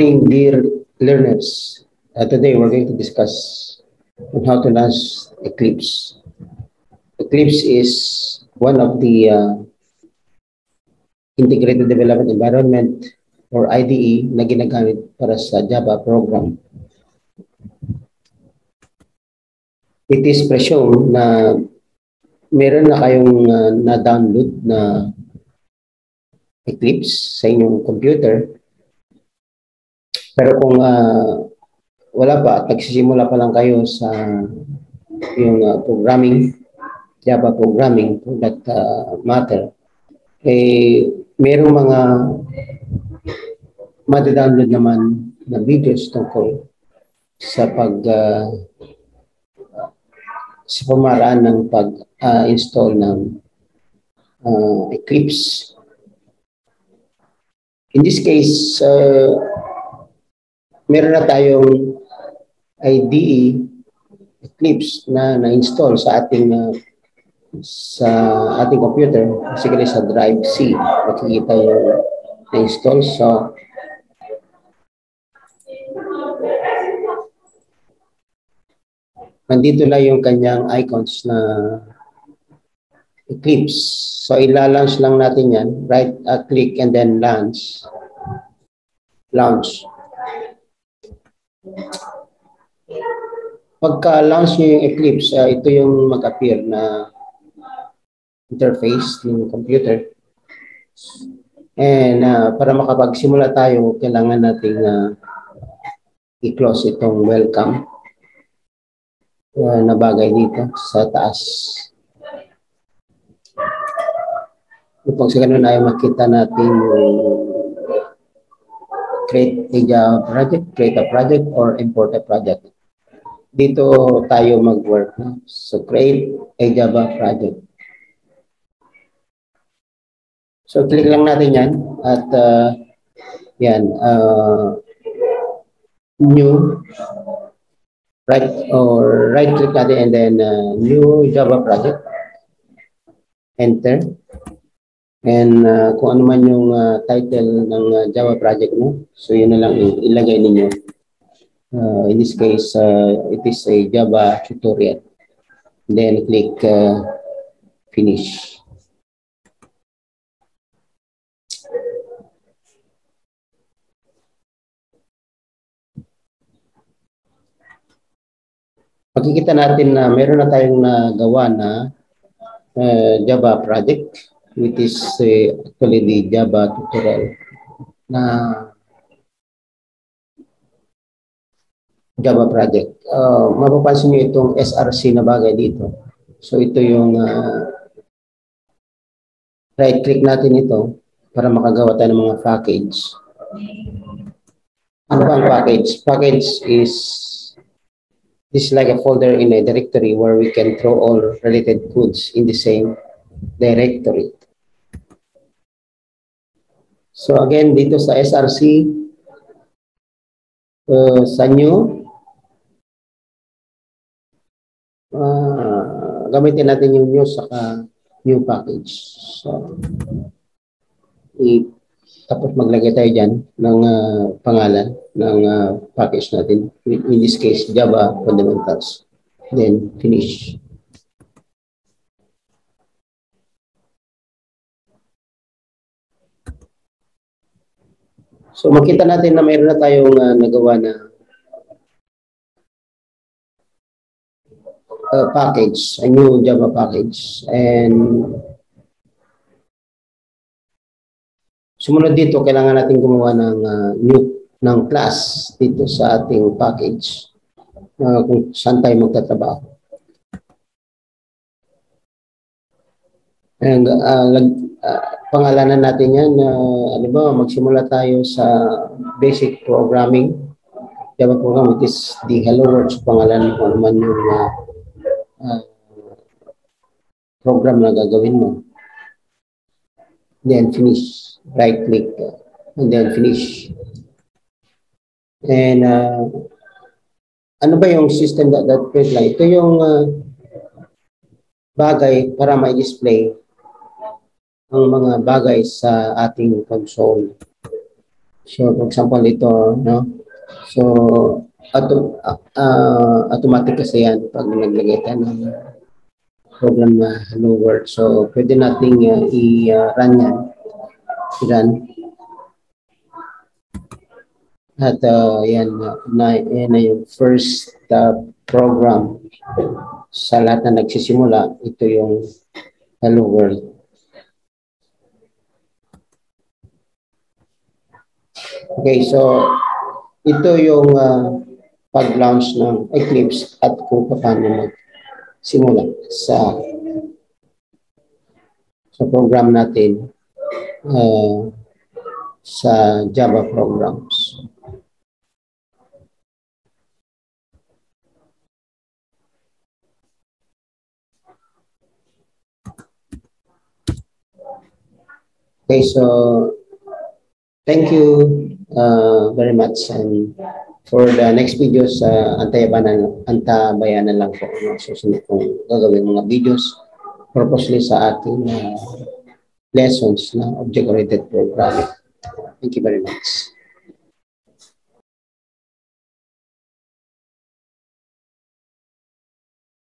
morning, dear learners. Uh, today, we're going to discuss on how to launch Eclipse. Eclipse is one of the uh, integrated development environment or IDE na ginagamit para sa Java program. It is presumed na meron na kayong uh, na-download na Eclipse sa inyong computer. Pero kung uh, wala pa at nagsisimula pa lang kayo sa yung uh, programming, Java programming for that uh, matter, eh, merong mga madadownload naman na videos tungkol sa pag uh, sa pamaraan ng pag-install uh, ng uh, Eclipse. In this case, uh, meron na tayong IDE Eclipse na na-install sa ating uh, sa ating computer, basically sa drive C. Makikita yung na-install. So, nandito na yung kanyang icons na Eclipse. So, ila-launch lang natin yan. Right uh, click and then launch. Launch. Pagka-launch nyo yung Eclipse, uh, ito yung mag-appear na interface ng computer. And uh, para makapagsimula tayo, kailangan natin uh, i-close itong welcome uh, na bagay dito sa taas. upang sa ganun ay makita natin create a project, create a project, or import a project. Dito tayo mag-work. No? So, create a Java project. So, click lang natin yan. At, uh, yan, uh, new, right, or right click natin and then uh, new Java project. Enter. And uh, kung ano man yung uh, title ng uh, Java project mo, so yun na lang ilagay ninyo. Uh, in this case, uh, it is a Java tutorial. Then click uh, finish. Makikita natin na meron na tayong nagawa na uh, Java project which is uh, actually the Java tutorial na Java project. Uh, mapapansin niyo itong SRC na bagay dito. So ito yung uh, right click natin ito para makagawa tayo ng mga package. Ano ba ang package? Package is this is like a folder in a directory where we can throw all related codes in the same directory. So again, dito sa SRC, uh, sa new, uh, gamitin natin yung new saka new package. So, tapos maglagay tayo dyan ng uh, pangalan ng uh, package natin. In this case, Java Fundamentals. Then, finish. So makita natin na mayroon na tayong uh, nagawa na uh, package, a new Java package. And sumunod dito, kailangan natin gumawa ng uh, new ng class dito sa ating package uh, kung saan tayo magtatrabaho. And uh, uh, pangalanan natin yan uh, ano ba, magsimula tayo sa basic programming. Java program, it is the Hello World pangalan kung ano man yung uh, uh, program na gagawin mo. Then finish. Right click. And then finish. And uh, ano ba yung system that, that print lang? Ito yung uh, bagay para ma-display ang mga bagay sa ating console. So, for example, ito, no? So, auto, uh, automatic kasi yan pag naglagay tayo ng program na Hello World. So, pwede nating uh, i-run yan. I-run. At uh, yan, na, yan na yung first uh, program sa lahat na nagsisimula. Ito yung Hello World. Okay, so ito yung uh, pag-launch ng Eclipse at kung paano magsimula sa sa program natin uh, sa Java programs. Okay, so thank you uh, very much and for the next videos uh, antabayanan antabayanan lang po no susunod kong gagawin mga videos purposely sa ating uh, lessons na object oriented programming. Thank you very much.